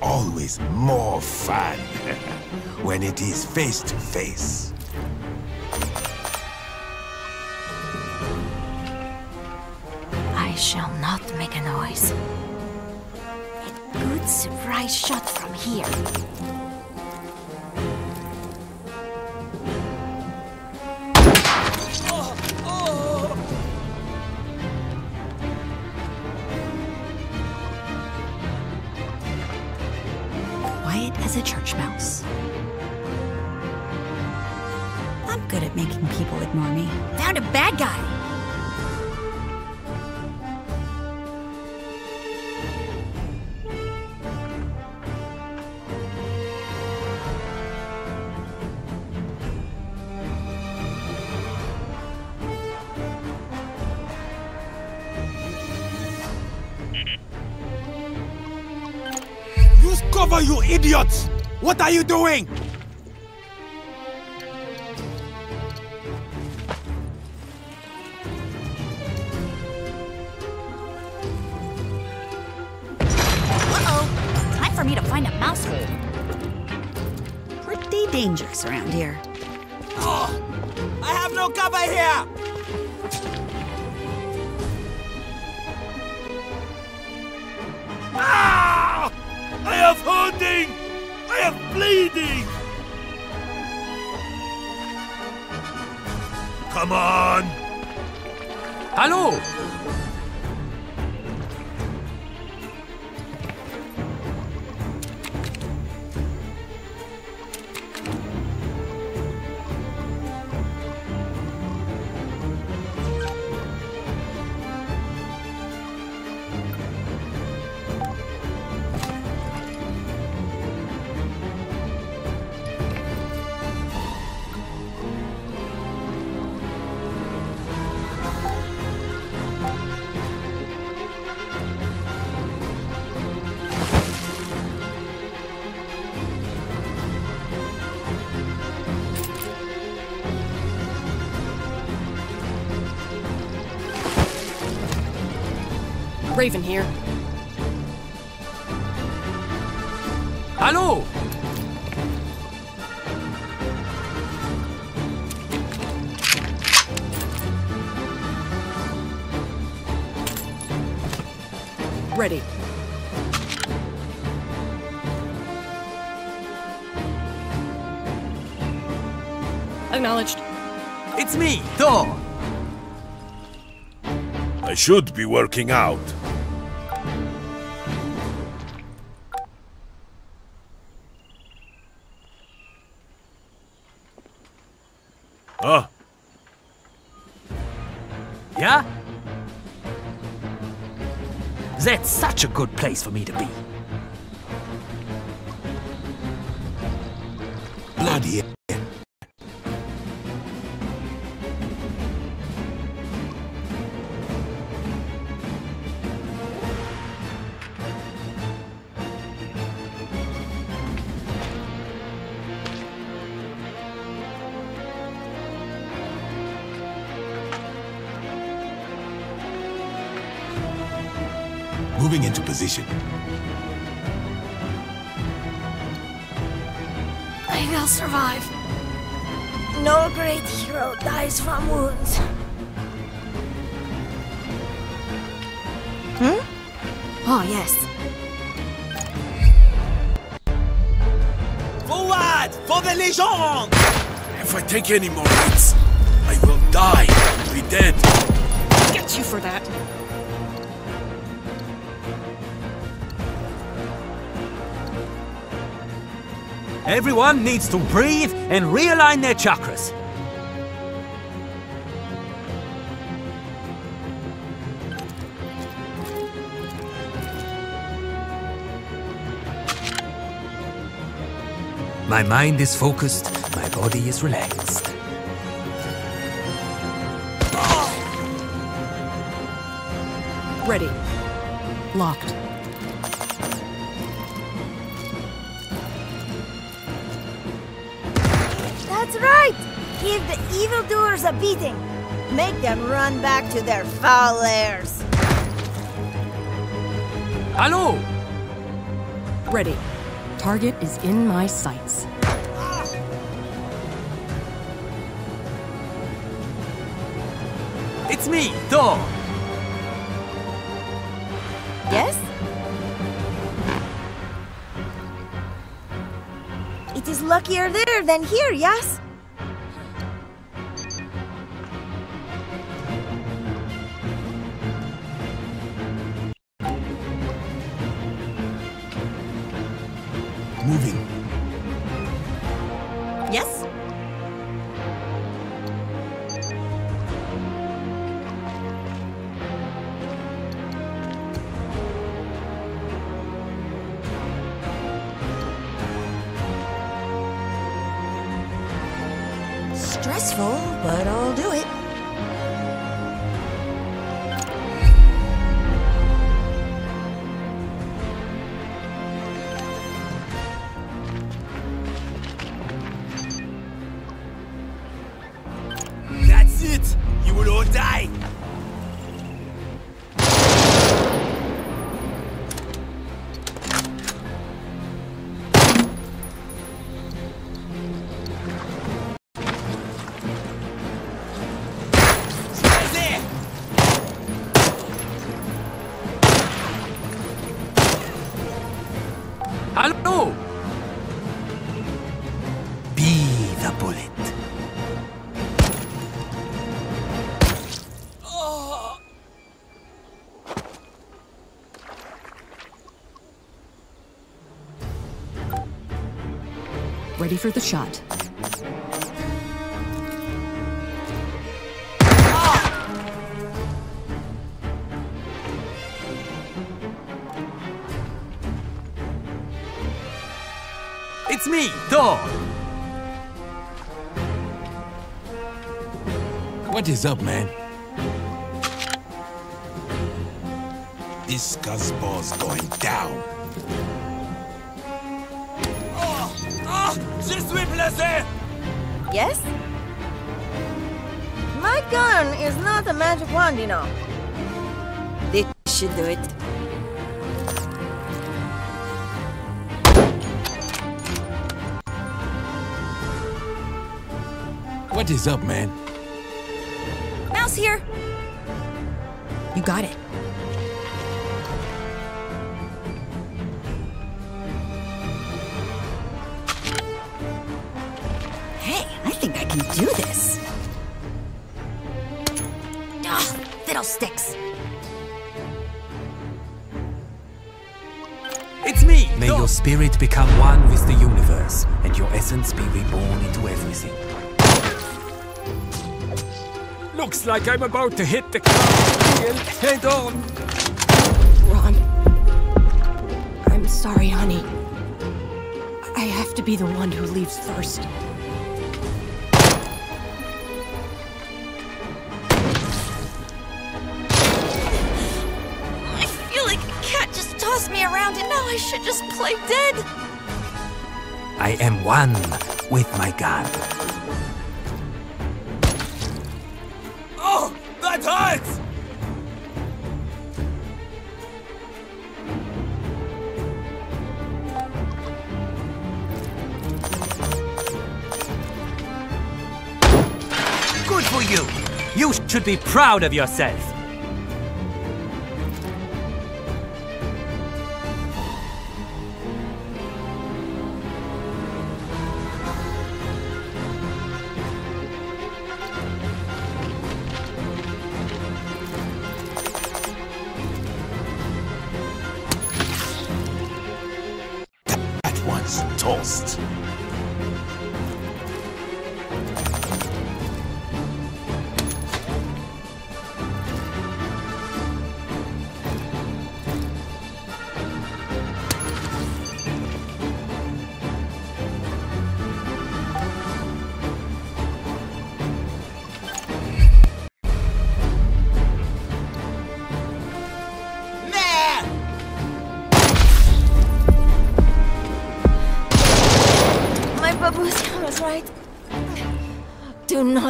always more fun when it is face to face. I shall not make a noise. A good surprise shot from here. Good at making people ignore me. Found a bad guy. Use cover, you idiots! What are you doing? Hurting! I am bleeding! Come on! Hallo! Raven here. Hallo! Ready. Acknowledged. It's me, Thor! I should be working out. That's such a good place for me to be. For the Legion! If I take any more hits, I will die. Be dead. Get you for that. Everyone needs to breathe and realign their chakras. My mind is focused, my body is relaxed. Ready. Locked. That's right! Give the evildoers a beating. Make them run back to their foul lairs. Hallo! Ready. Target is in my sights. It's me, Thor! Yes? It is luckier there than here, yes? Stressful, but I'll do it. Ready for the shot. It's me, Thor! What is up, man? This scuzzball's going down. Je! Yes? My gun is not a magic wand, you know. This should do it. What is up, man? Mouse here. You got it. Can do this. Ugh, fiddlesticks. It's me, May Thor! your spirit become one with the universe, and your essence be reborn into everything. Looks like I'm about to hit the car head on. Ron. I'm sorry, honey. I have to be the one who leaves first. Just tossed me around and now I should just play dead. I am one with my God. Oh! That hurts! Good for you! You should be proud of yourself!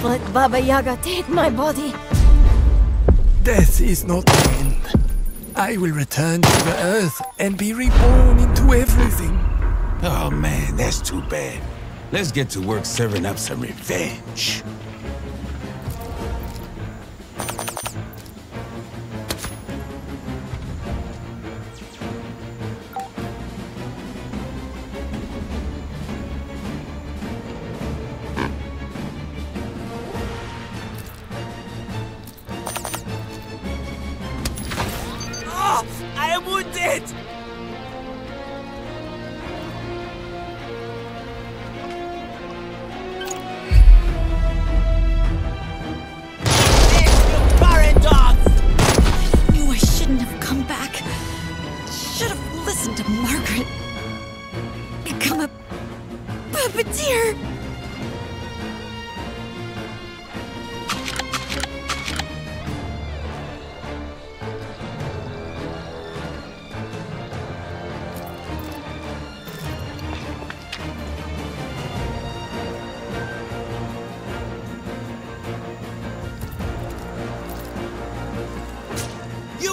Do not let Baba Yaga take my body. Death is not the end. I will return to the Earth and be reborn into everything. Oh man, that's too bad. Let's get to work serving up some revenge.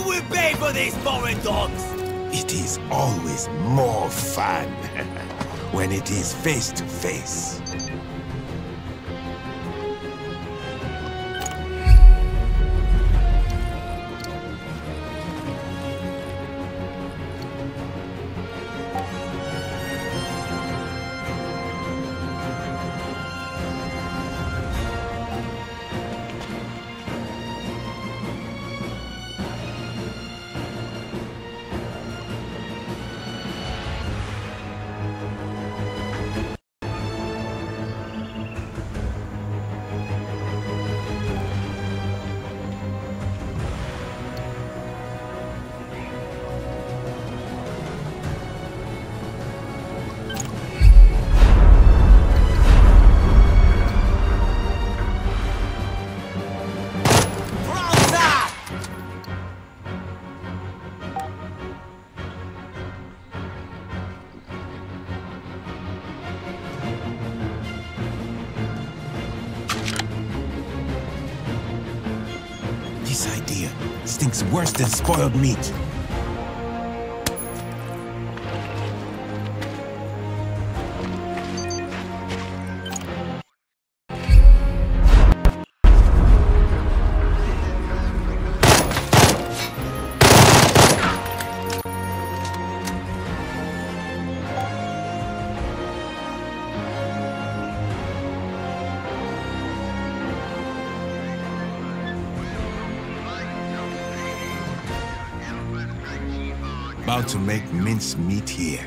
Will pay for these foreign dogs! It is always more fun when it is face to face. Worse than spoiled meat. About to make mince meat here.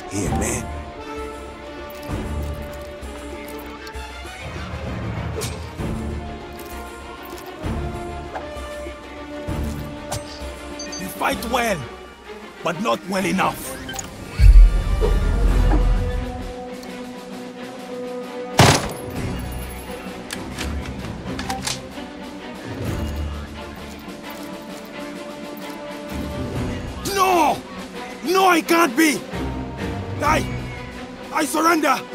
here, man. You fight well, but not well enough. Surrender!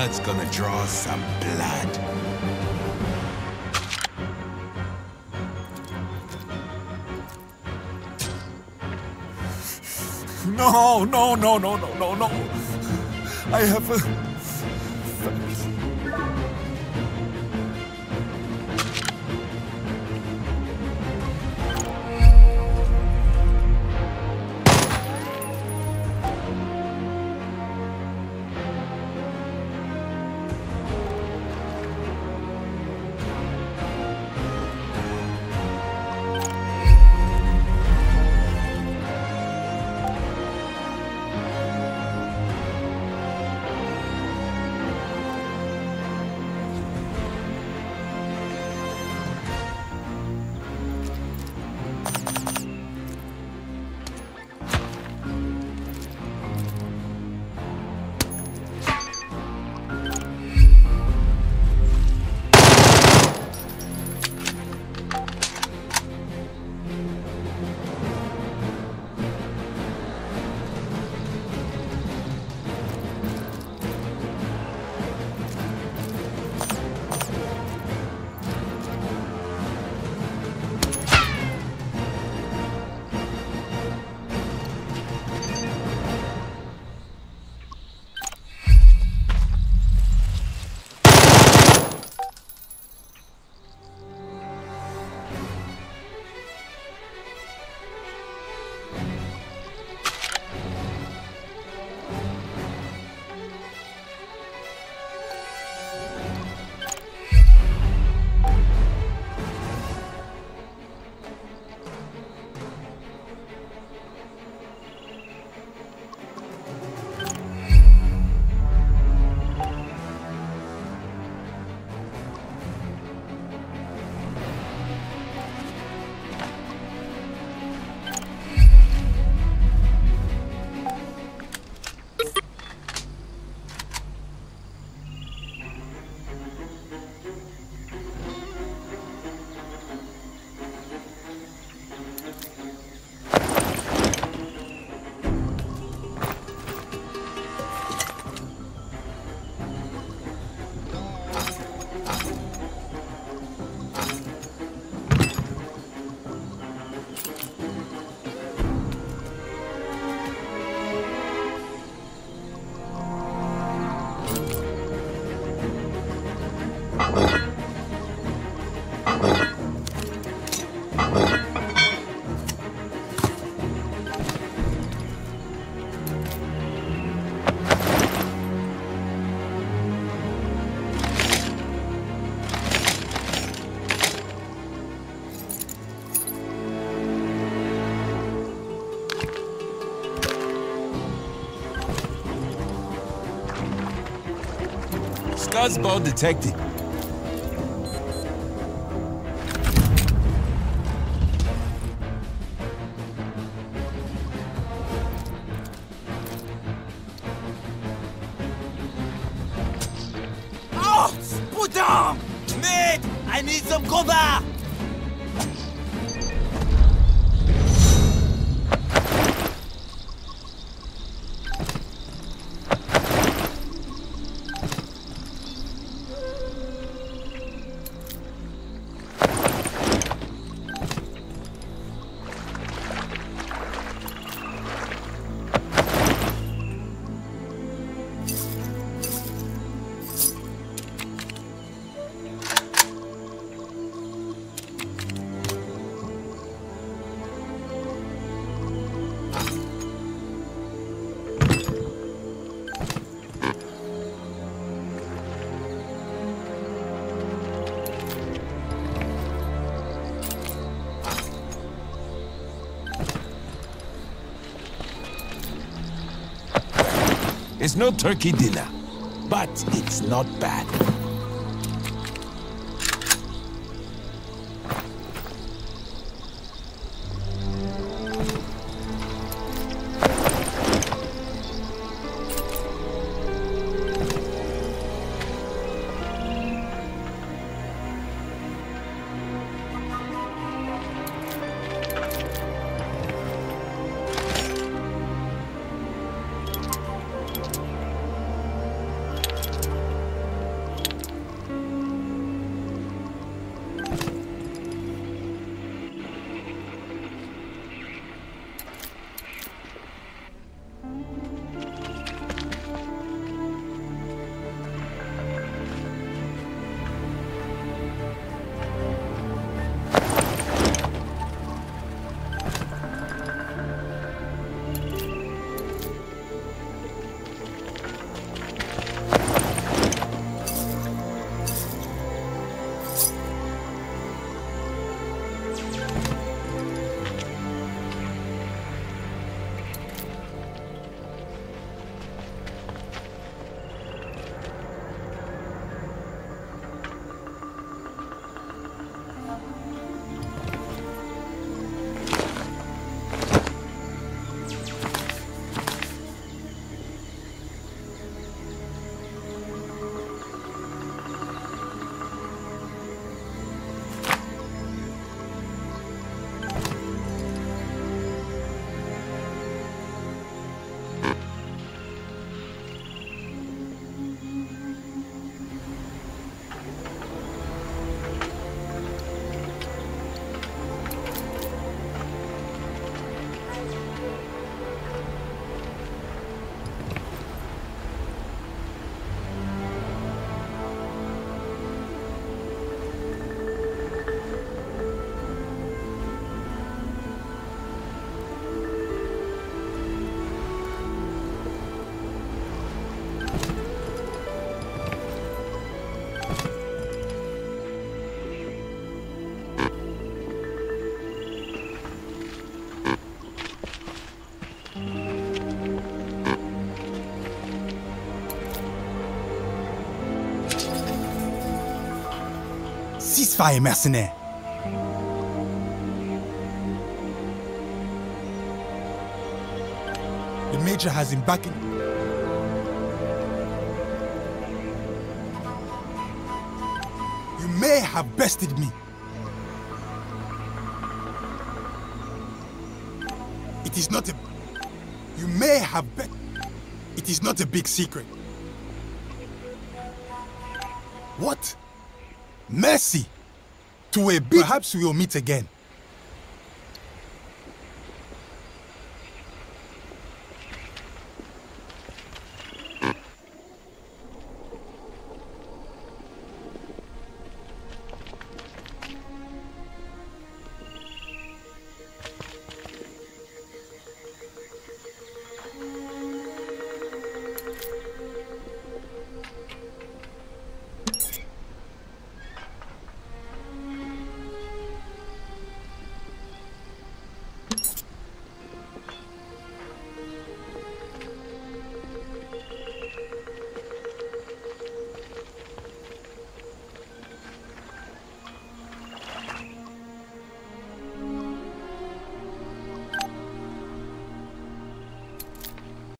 Blood's gonna draw some blood. No, no, no, no, no, no, no. I have a... Scuzzball detected. It's no turkey dinner, but it's not bad. Mercenaire. The Major has him back in. You may have bested me. It is not a... You may have bet... It is not a big secret. What? Mercy! To a big... Perhaps we will meet again.